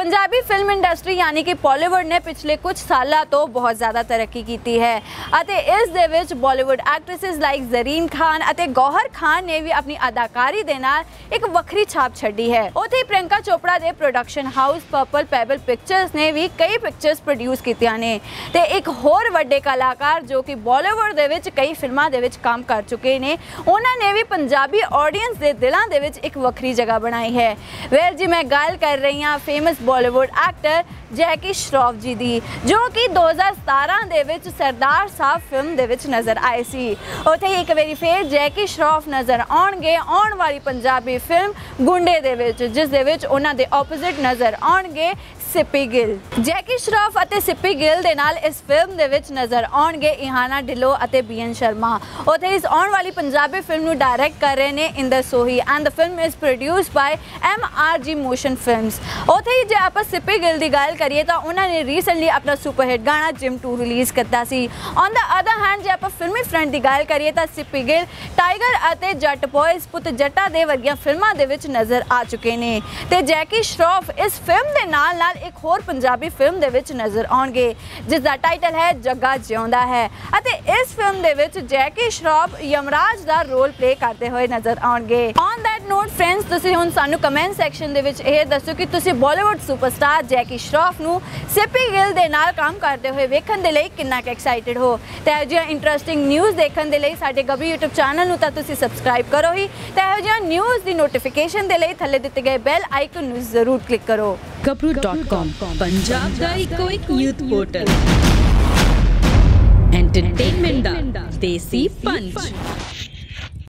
Punjabi film industry ਯਾਨੀ ਕਿ ਬਾਲੀਵੁੱਡ ਨੇ ਪਿਛਲੇ ਕੁਝ ਸਾਲਾਂ ਤੋਂ ਬਹੁਤ ਜ਼ਿਆਦਾ ਤਰੱਕੀ ਕੀਤੀ ਹੈ ਅਤੇ ਇਸ ਦੇ ਵਿੱਚ Bollywood actresses like Zareen Khan ਅਤੇ ਗੌਹਰ ਖਾਨ ਨੇ ਵੀ ਆਪਣੀ ਅਦਾਕਾਰੀ ਦੇ ਨਾਲ ਇੱਕ ਵੱਖਰੀ ਛਾਪ ਛੱਡੀ ਹੈ। ਉੱਥੇ ਹੀ ਪ੍ਰਿਯੰਕਾ ਚੋਪੜਾ ਦੇ production house purple pebble pictures ਨੇ ਵੀ ਕਈ ਪਿਕਚਰਸ ਪ੍ਰੋਡਿਊਸ ਕੀਤੀਆਂ ਨੇ ਤੇ ਇੱਕ ਹੋਰ ਵੱਡੇ ਕਲਾਕਾਰ ਜੋ ਕਿ ਬਾਲੀਵੁੱਡ ਦੇ ਵਿੱਚ ਕਈ ਫਿਲਮਾਂ ਦੇ ਵਿੱਚ ਕੰਮ ਕਰ ਚੁੱਕੇ ਨੇ, ਉਹਨਾਂ ਨੇ ਵੀ ਪੰਜਾਬੀ ਆਡੀਅנס ਦੇ ਦਿਲਾਂ ਦੇ ਵਿੱਚ ਇੱਕ ਵੱਖਰੀ ਜਗ੍ਹਾ ਬਣਾਈ ਹੈ। ਵੈਲ ਜੀ ਮੈਂ ਗੱਲ ਕਰ ਰਹੀ ਹਾਂ famous Bollywood actor Jackie Shroff ji ਦੀ, ਜੋ ਕਿ 2017 ਦੇ ਵਿੱਚ ਸਰਦਾਰ ਸਾਹਿਬ ਫਿਲਮ ਦੇ ਵਿੱਚ ਨਜ਼ਰ ਆਏ ਸੀ। ਉੱਥੇ ਹੀ ਇੱਕ ਵਾਰੀ ਫੇਰ ਜੈਕੀ ਸ਼ਰੋਫ ਨਜ਼ਰ ਆਉਣਗੇ, ਆਉਣ ਵਾਲੀ ਪੰਜਾਬੀ ਫਿਲਮ ਗੁੰਡੇ ਦੇ ਵਿੱਚ, ਜਿਸ ਦੇ ਵਿੱਚ ਉਹਨਾਂ ਦੇ ਆਪੋਜ਼ਿਟ ਨਜ਼ਰ ਆਉਣਗੇ। ਸਿੱਪੀ ਗਿੱਲ। ਜੈਕੀ ਸ਼ਰੋਫ ਅਤੇ ਸਿੱਪੀ ਗਿੱਲ ਦੇ ਨਾਲ ਇਸ ਫਿਲਮ ਦੇ ਵਿੱਚ ਨਜ਼ਰ ਆਉਣਗੇ ਇਹਾਨਾ ਢਿੱਲੋਂ ਅਤੇ ਬੀਐਨ ਸ਼ਰਮਾ। ਉਥੇ ਇਸ ਆਉਣ ਵਾਲੀ ਪੰਜਾਬੀ ਫਿਲਮ ਨੂੰ ਡਾਇਰੈਕਟ ਕਰ ਰਹੇ ਨੇ Inder Sohi and the film is produced by M R G motion films ਉਥੇ ਹੀ ਜੇ ਆਪਾਂ ਸਿੱਪੀ ਗਿੱਲ ਦੀ ਗੱਲ ਕਰੀਏ ਤਾਂ ਉਹਨਾਂ ਨੇ ਰੀਸੈਂਟਲੀ ਆਪਣਾ ਸੁਪਰ ਹਿੱਟ ਗਾਣਾ ਜਿਮ 2 ਰਿਲੀਜ਼ ਕੀਤਾ ਸੀ। ਔਨ ਦਾ ਅਦਰ ਹੈਂਡ ਜੇ ਆਪਾਂ ਫਿਲਮੀ ਫਰੰਟ ਦੀ ਗੱਲ ਕਰੀਏ ਤਾਂ ਸਿੱਪੀ ਗਿੱਲ ਟਾਈਗਰ ਅਤੇ ਜੱਟ ਬॉयਜ਼ ਪੁੱਤ ਜੱਟਾ ਦੇ ਵਰਗੀਆਂ ਫਿਲਮਾਂ ਦੇ ਵਿੱਚ ਨਜ਼ਰ ਆ ਚੁੱਕੇ ਨੇ। ਤੇ ਜੈਕੀ ਸ਼ਰੋਫ ਇਸ ਫਿਲਮ ਦੇ ਨਾਲ ਨਾਲ ਇੱਕ ਹੋਰ ਪੰਜਾਬੀ ਫਿਲਮ ਦੇ ਵਿੱਚ ਨਜ਼ਰ ਆਉਣਗੇ, ਜਿਸ ਦਾ ਟਾਈਟਲ ਹੈ ਜੱਗਾ ਜਿਉਂਦਾ ਹੈ। ਅਤੇ ਇਸ ਫਿਲਮ ਦੇ ਵਿੱਚ ਜੈਕੀ ਸ਼ਰੋਫ ਯਮਰਾਜ ਦਾ ਰੋਲ ਪਲੇ ਕਰਦੇ ਹੋਏ ਨਜ਼ਰ ਆਉਣਗੇ। ਔਨ ਦੈਟ ਨੋਟ ਫਰੈਂਡਸ ਤੁਸੀਂ ਹੁਣ ਸਾਨੂੰ ਕਮੈਂਟ ਸੈਕਸ਼ਨ ਦੇ ਵਿੱਚ ਇਹ ਦੱਸੋ ਕਿ ਤੁਸੀਂ ਬਾਲੀਵੁੱਡ ਸੁਪਰਸਟਾਰ ਜੈਕੀ ਸ਼ਰੋਫ ਨੂੰ ਸਿੱਪੀ ਗਿੱਲ ਦੇ ਨਾਲ ਕੰਮ ਕਰਦੇ ਹੋਏ ਵੇਖਣ ਦੇ ਲਈ ਕਿੰਨਾ ਕੁ ਐਕਸਾਈਟਿਡ ਹੋ? ਤੇ ਇਹੋ ਜਿਹੀਆਂ ਇੰਟਰਸਟਿੰਗ ਨਿਊਜ਼ ਦੇਖਣ ਦੇ ਲਈ ਸਾਡੇ ਗਬੀ YouTube ਚੈਨਲ ਨੂੰ ਤਾਂ ਤੁਸੀਂ ਸਬਸਕ੍ਰਾਈਬ ਕਰੋ ਹੀ। ਤੇ ਇਹੋ ਜਿਹੀਆਂ ਨਿਊਜ਼ ਦੀ ਨੋਟੀਫਿਕੇਸ਼ਨ ਦੇ ਲਈ ਥੱਲੇ ਦਿੱਤੇ ਗਏ ਬੈਲ ਆਈਕਨ ਨੂੰ ਜ਼ਰੂਰ ਕਲਿੱਕ ਕਰੋ। gabru.com ਪੰਜਾਬ ਦਾ ਇੱਕੋ ਇੱਕ ਯੂਥ ਪੋਰਟਲ ਐਂਟਰਟੇਨਮੈਂਟ ਦਾ ਦੇਸੀ ਪੰਚ